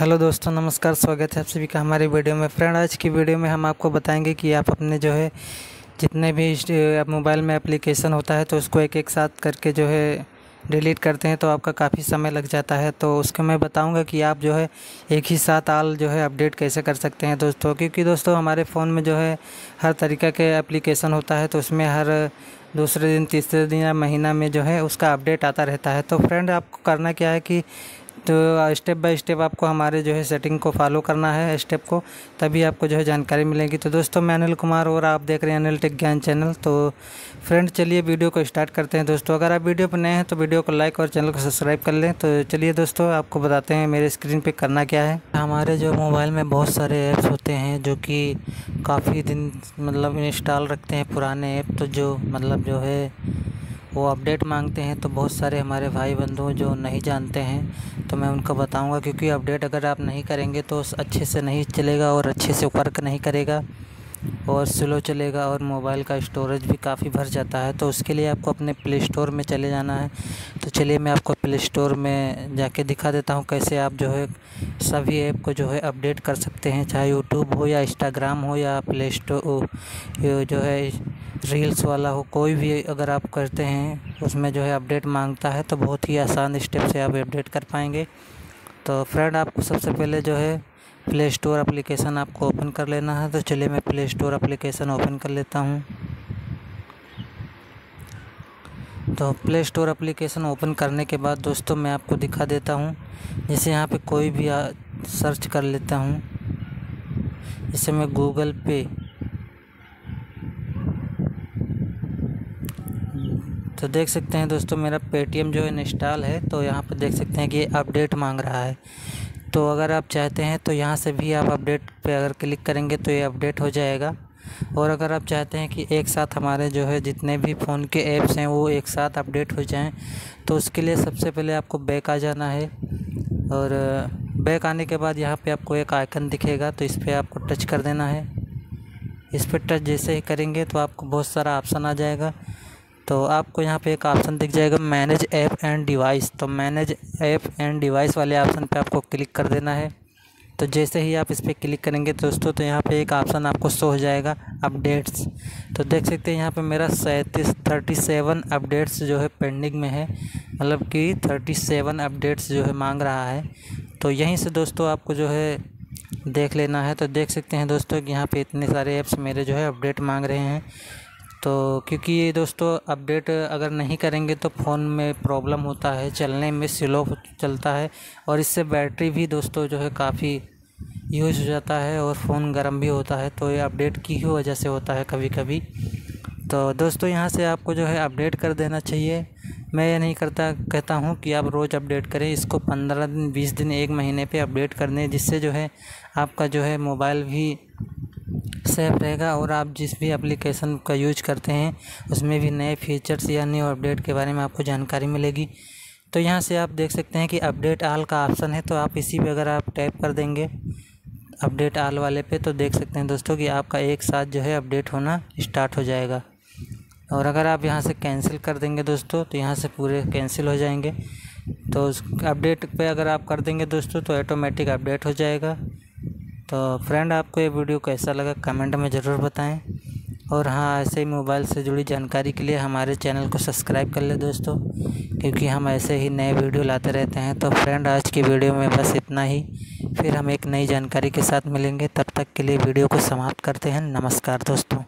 Hello दोस्तों, नमस्कार, स्वागत है आप सभी का हमारे वीडियो में। फ्रेंड, आज की वीडियो में हम आपको बताएँगे कि आप अपने जो है, जितने भी मोबाइल में एप्लीकेशन होता है तो उसको एक एक साथ करके जो है, डिलीट करते हैं तो आपका काफ़ी समय लग जाता है। तो उसको मैं बताऊँगा कि आप जो है, एक ही साथ आल जो है, अपडेट कैसे कर सकते हैं दोस्तों। क्योंकि दोस्तों, हमारे फ़ोन में जो है, हर तरीक़े के एप्लीकेशन होता है तो उसमें हर दूसरे दिन, तीसरे दिन या महीना में जो है, उसका अपडेट आता रहता है। तो फ्रेंड, आपको करना क्या है कि तो स्टेप बाय स्टेप आपको हमारे जो है सेटिंग को फॉलो करना है स्टेप को, तभी आपको जो है जानकारी मिलेगी। तो दोस्तों, मैं अनिल कुमार और आप देख रहे हैं अनिल टेक ज्ञान चैनल तो फ्रेंड चलिए वीडियो को स्टार्ट करते हैं। दोस्तों, अगर आप वीडियो पर नए हैं तो वीडियो को लाइक और चैनल को सब्सक्राइब कर लें। तो चलिए दोस्तों, आपको बताते हैं मेरे स्क्रीन पर करना क्या है। हमारे जो मोबाइल में बहुत सारे ऐप्स होते हैं, जो कि काफ़ी दिन मतलब इंस्टॉल रखते हैं पुराने ऐप तो जो मतलब जो है वो अपडेट मांगते हैं तो बहुत सारे हमारे भाई बंधु जो नहीं जानते हैं तो मैं उनको बताऊँगा, क्योंकि अपडेट अगर आप नहीं करेंगे तो अच्छे से नहीं चलेगा और अच्छे से वर्क नहीं करेगा। और स्लो चलेगा और मोबाइल का स्टोरेज भी काफ़ी भर जाता है तो उसके लिए आपको अपने प्ले स्टोर में चले जाना है। तो चलिए मैं आपको प्ले स्टोर में जाके दिखा देता हूँ कैसे आप जो है सभी ऐप को जो है अपडेट कर सकते हैं, चाहे यूट्यूब हो या इंस्टाग्राम हो या प्ले स्टोर जो है रील्स वाला हो, कोई भी अगर आप करते हैं, उसमें जो है अपडेट माँगता है तो बहुत ही आसान स्टेप से आप अपडेट कर पाएँगे। तो फ्रेंड, आपको सबसे पहले जो है प्ले स्टोर एप्लीकेशन आपको ओपन कर लेना है। तो चलिए मैं प्ले स्टोर एप्लीकेशन ओपन कर लेता हूँ। तो प्ले स्टोर एप्लीकेशन ओपन करने के बाद दोस्तों मैं आपको दिखा देता हूँ। जैसे यहाँ पे कोई भी आ, सर्च कर लेता हूँ। जैसे मैं गूगल पे तो देख सकते हैं दोस्तों मेरा पेटीएम जो इंस्टॉल है। तो यहाँ पर देख सकते हैं कि अपडेट मांग रहा है। तो अगर आप चाहते हैं तो यहाँ से भी आप अपडेट पे अगर क्लिक करेंगे तो ये अपडेट हो जाएगा। और अगर आप चाहते हैं कि एक साथ हमारे जो है जितने भी फ़ोन के ऐप्स हैं वो एक साथ अपडेट हो जाएँ तो उसके लिए सबसे पहले आपको बैक आ जाना है। और बैक आने के बाद यहाँ पे आपको एक आइकन दिखेगा तो इस पर आपको टच कर देना है। इस पर टच जैसे ही करेंगे तो आपको बहुत सारा ऑप्शन आ जाएगा। तो आपको यहाँ पे एक ऑप्शन दिख जाएगा मैनेज ऐप एंड डिवाइस तो मैनेज ऐप एंड डिवाइस वाले ऑप्शन पे आपको क्लिक कर देना है। तो जैसे ही आप इस पर क्लिक करेंगे दोस्तों तो यहाँ पे एक ऑप्शन आपको शो हो जाएगा अपडेट्स तो देख सकते हैं यहाँ पे मेरा सैंतीस थर्टी सेवन अपडेट्स जो है पेंडिंग में है। मतलब कि थर्टी सेवन अपडेट्स जो है मांग रहा है। तो यहीं से दोस्तों आपको जो है देख लेना है। तो देख सकते हैं दोस्तों कि यहाँ पे इतने सारे ऐप्स मेरे जो है अपडेट मांग रहे हैं। तो क्योंकि ये दोस्तों अपडेट अगर नहीं करेंगे तो फ़ोन में प्रॉब्लम होता है, चलने में स्लो चलता है और इससे बैटरी भी दोस्तों जो है काफ़ी यूज़ हो जाता है और फ़ोन गर्म भी होता है तो ये अपडेट की ही वजह से होता है कभी कभी तो दोस्तों यहाँ से आपको जो है अपडेट कर देना चाहिए। मैं ये नहीं करता, कहता हूँ कि आप रोज़ अपडेट करें, इसको पंद्रह दिन, बीस दिन, एक महीने पे अपडेट करने जिससे जो है आपका जो है मोबाइल भी सेफ़ रहेगा और आप जिस भी एप्लीकेशन का यूज़ करते हैं, उसमें भी नए फीचर्स या न्यू अपडेट के बारे में आपको जानकारी मिलेगी। तो यहाँ से आप देख सकते हैं कि अपडेट आल का ऑप्शन है तो आप इसी पे अगर आप टैप कर देंगे अपडेट आल वाले पे तो देख सकते हैं दोस्तों कि आपका एक साथ जो है अपडेट होना स्टार्ट हो जाएगा। और अगर आप यहाँ से कैंसिल कर देंगे दोस्तों तो यहाँ से पूरे कैंसिल हो जाएँगे। तो उस अपडेट पे अगर आप कर देंगे दोस्तों तो ऑटोमेटिक अपडेट हो जाएगा। तो फ्रेंड आपको ये वीडियो कैसा लगा कमेंट में ज़रूर बताएँ। और हाँ ऐसे ही मोबाइल से जुड़ी जानकारी के लिए हमारे चैनल को सब्सक्राइब कर ले दोस्तों, क्योंकि हम ऐसे ही नए वीडियो लाते रहते हैं। तो फ्रेंड आज की वीडियो में बस इतना ही। फिर हम एक नई जानकारी के साथ मिलेंगे। तब तक के लिए वीडियो को समाप्त करते हैं। नमस्कार दोस्तों।